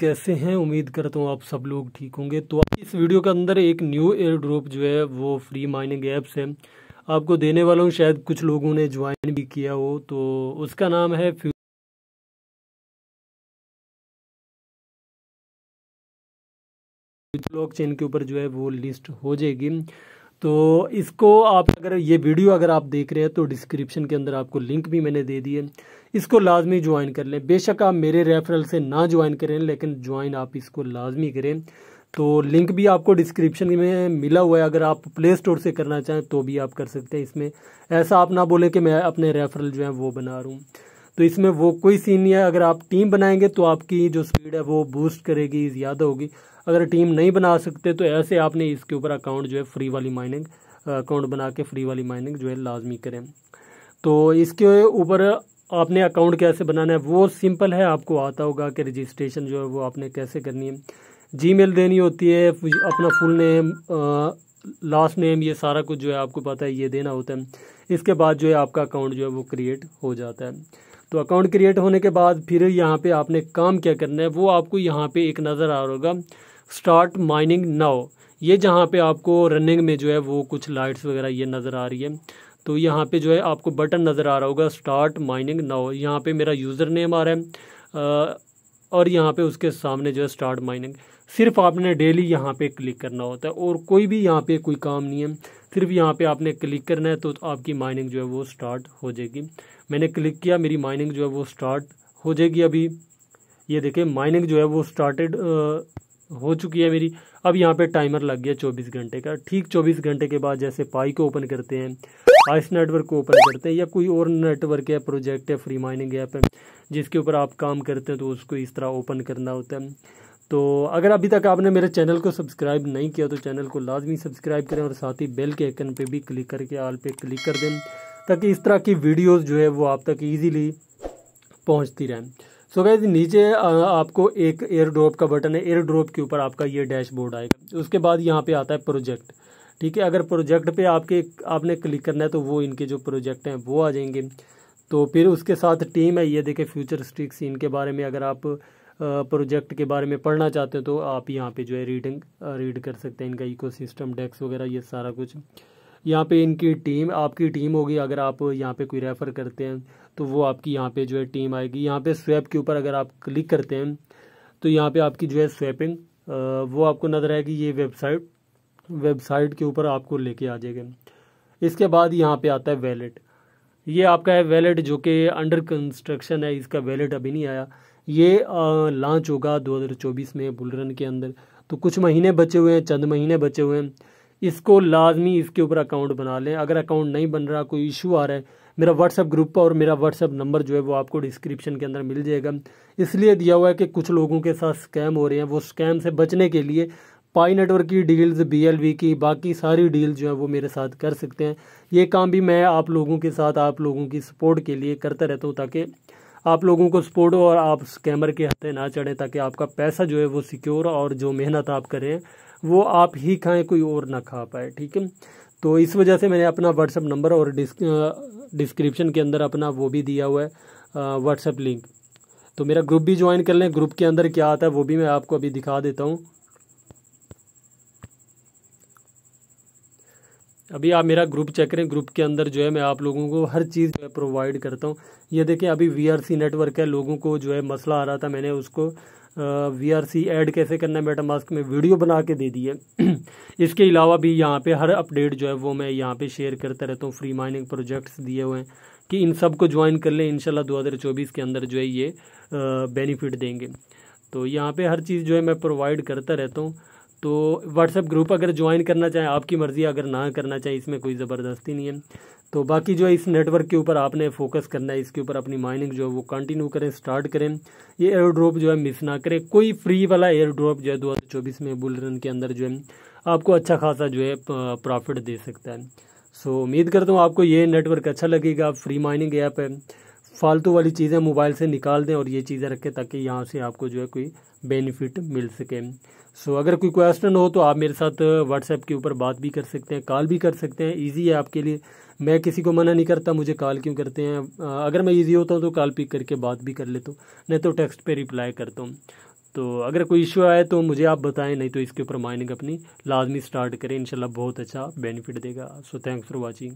कैसे हैं? उम्मीद करता हूँ आप सब लोग ठीक होंगे। तो इस वीडियो के अंदर एक न्यू एयर ड्रॉप जो है, वो फ्री माइनिंग ऐप्स है। आपको देने वाला हूँ, शायद कुछ लोगों ने ज्वाइन भी किया हो तो उसका नाम है ब्लॉक चेन के ऊपर जो है, वो लिस्ट हो जाएगी। तो इसको आप अगर ये वीडियो अगर आप देख रहे हैं तो डिस्क्रिप्शन के अंदर आपको लिंक भी मैंने दे दी है। इसको लाजमी ज्वाइन कर लें। बेशक आप मेरे रेफरल से ना ज्वाइन करें, लेकिन ज्वाइन आप इसको लाजमी करें। तो लिंक भी आपको डिस्क्रिप्शन में मिला हुआ है। अगर आप प्ले स्टोर से करना चाहें तो भी आप कर सकते हैं इसमें। ऐसा आप ना बोलें कि मैं अपने रेफरल जो है, वो बना रहा हूँ। तो इसमें वो कोई सीन नहीं है। अगर आप टीम बनाएँगे तो आपकी जो स्पीड है, वो बूस्ट करेगी, ज़्यादा होगी। अगर टीम नहीं बना सकते तो ऐसे आपने इसके ऊपर अकाउंट जो है फ्री वाली माइनिंग अकाउंट बना के फ्री वाली माइनिंग जो है लाजमी करें। तो इसके ऊपर आपने अकाउंट कैसे बनाना है, वो सिंपल है, आपको आता होगा कि रजिस्ट्रेशन जो है वो आपने कैसे करनी है। जीमेल देनी होती है अपना फुल नेम लास्ट नेम ये सारा कुछ जो है आपको पता है, ये देना होता है। इसके बाद जो है आपका अकाउंट जो है वो क्रिएट हो जाता है। तो अकाउंट क्रिएट होने के बाद फिर यहाँ पे आपने काम क्या करना है, वो आपको यहाँ पे एक नज़र आ रहा होगा। Start mining now. ये जहाँ पे आपको रनिंग में जो है वो कुछ लाइट्स वगैरह ये नज़र आ रही है। तो यहाँ पे जो है आपको बटन नज़र आ रहा होगा, स्टार्ट माइनिंग नाउ। यहाँ पे मेरा यूज़र नेम आ रहा है और यहाँ पे उसके सामने जो है स्टार्ट माइनिंग। सिर्फ़ आपने डेली यहाँ पे क्लिक करना होता है, और कोई भी यहाँ पे कोई काम नहीं है। सिर्फ़ यहाँ पे आपने क्लिक करना है तो आपकी माइनिंग जो है वो स्टार्ट हो जाएगी। मैंने क्लिक किया, मेरी माइनिंग जो है वो स्टार्ट हो जाएगी अभी। ये देखिए माइनिंग जो है वो स्टार्टेड हो चुकी है मेरी। अब यहाँ पे टाइमर लग गया चौबीस घंटे का। ठीक चौबीस घंटे के बाद जैसे पाई को ओपन करते हैं आइस नेटवर्क को ओपन करते हैं या कोई और नेटवर्क है प्रोजेक्ट है फ्री माइनिंग ऐप है जिसके ऊपर आप काम करते हैं तो उसको इस तरह ओपन करना होता है। तो अगर अभी तक आपने मेरे चैनल को सब्सक्राइब नहीं किया तो चैनल को लाजमी सब्सक्राइब करें और साथ ही बेल के आइकन पे भी क्लिक करके आल पे क्लिक कर दें, ताकि इस तरह की वीडियोस जो है वो आप तक इजीली पहुँचती रहें। सो so गैस नीचे आपको एक एयर ड्रॉप का बटन है एयर ड्रॉप के ऊपर आपका ये डैशबोर्ड आएगा। उसके बाद यहाँ पे आता है प्रोजेक्ट ठीक है, अगर प्रोजेक्ट पे आपके, आपने क्लिक करना है तो वो इनके जो प्रोजेक्ट हैं, वो आ जाएँगे। तो फिर उसके साथ टीम है, ये देखें फ्यूचर स्टिक्स इनके बारे में अगर आप प्रोजेक्ट के बारे में पढ़ना चाहते हैं तो आप यहाँ पे जो है रीडिंग रीड कर सकते हैं। इनका इकोसिस्टम डेस्क वगैरह, ये सारा कुछ। यहाँ पे इनकी टीम आपकी टीम होगी अगर आप यहाँ पे कोई रेफ़र करते हैं। तो वो आपकी यहाँ पे जो है टीम आएगी। यहाँ पे स्वैप के ऊपर अगर आप क्लिक करते हैं तो यहाँ पे आपकी जो है स्वैपिंग वो आपको नज़र आएगी ये वेबसाइट। वेबसाइट के ऊपर आपको लेके आ जाएगा। इसके बाद यहाँ पे आता है वैलेट। ये आपका है वैलेट जो कि अंडर कंस्ट्रक्शन है, इसका वैलेट अभी नहीं आया। ये लॉन्च होगा 2024 में बुलरन के अंदर। तो कुछ महीने बचे हुए हैं, चंद महीने बचे हुए हैं। इसको लाजमी इसके ऊपर अकाउंट बना लें। अगर अकाउंट नहीं बन रहा, कोई इशू आ रहा है मेरा व्हाट्सअप ग्रुप और मेरा व्हाट्सअप नंबर जो है वो आपको डिस्क्रिप्शन के अंदर मिल जाएगा। इसलिए दिया हुआ है कि कुछ लोगों के साथ स्कैम हो रहे हैं। वो स्कैम से बचने के लिए पाई नेटवर्क की डील्स बीएलवी की, बाकी सारी डील जो है वो मेरे साथ कर सकते हैं। ये काम भी मैं आप लोगों के साथ, आप लोगों की सपोर्ट के लिए करता रहता हूँ ताकि आप लोगों को सपोर्ट हो और आप स्कैमर के हथे ना चढ़े ताकि आपका पैसा जो है वो सिक्योर और जो मेहनत आप करें, वो आप ही खाएँ, कोई और ना खा पाए, ठीक है? तो इस वजह से मैंने अपना व्हाट्सअप नंबर और डिस्क्रिप्शन के अंदर अपना वो भी दिया हुआ है व्हाट्सअप लिंक तो मेरा ग्रुप भी ज्वाइन कर लें। ग्रुप के अंदर क्या आता है वो भी मैं आपको अभी दिखा देता हूँ। अभी आप मेरा ग्रुप चेक करें। ग्रुप के अंदर जो है मैं आप लोगों को हर चीज़ जो है प्रोवाइड करता हूँ। ये देखें, अभी वी नेटवर्क है। लोगों को जो है मसला आ रहा था, मैंने उसको वी आर सी एड कैसे करना है मेटा मास्क में वीडियो बना के दे दिए इसके अलावा भी यहाँ पे हर अपडेट जो है वो मैं यहाँ पे शेयर करता रहता हूँ। फ्री माइनिंग प्रोजेक्ट्स दिए हुए हैं कि इन सबको ज्वाइन कर लें इनशाला दो हज़ार चौबीस के अंदर जो है ये बेनिफिट देंगे। तो यहाँ पे हर चीज़ जो है मैं प्रोवाइड करता रहता हूँ। तो व्हाट्सएप ग्रुप अगर ज्वाइन करना चाहें, आपकी मर्ज़ी अगर ना करना चाहें, इसमें कोई ज़बरदस्ती नहीं है। तो बाकी जो है, इस नेटवर्क के ऊपर आपने फोकस करना है, इसके ऊपर अपनी माइनिंग जो है, वो कंटिन्यू करें स्टार्ट करें। ये एयर ड्रॉप जो है मिस ना करें। कोई फ्री वाला एयर ड्रॉप जो है, दो हज़ार चौबीस में बुल रन के अंदर जो है, आपको अच्छा खासा जो है प्रॉफिट दे सकता है। सो उम्मीद करता हूँ, आपको ये नेटवर्क अच्छा लगेगा। फ्री माइनिंग ऐप है। फालतू वाली चीज़ें मोबाइल से निकाल दें और ये चीज़ें रखें ताकि यहाँ से आपको जो है कोई बेनिफिट मिल सके। सो so, अगर कोई क्वेश्चन हो तो आप मेरे साथ व्हाट्सएप के ऊपर बात भी कर सकते हैं कॉल भी कर सकते हैं। इजी है आपके लिए। मैं किसी को मना नहीं करता मुझे कॉल क्यों करते हैं? अगर मैं इजी होता हूँ तो कॉल पिक करके बात भी कर लेता हूँ नहीं तो टेक्स्ट पे रिप्लाई करता हूँ। तो अगर कोई इशू आए तो मुझे आप बताएँ नहीं तो इसके ऊपर माइनिंग अपनी लाजमी स्टार्ट करें। इंशाल्लाह बहुत अच्छा बेनिफिट देगा। So thanks for watching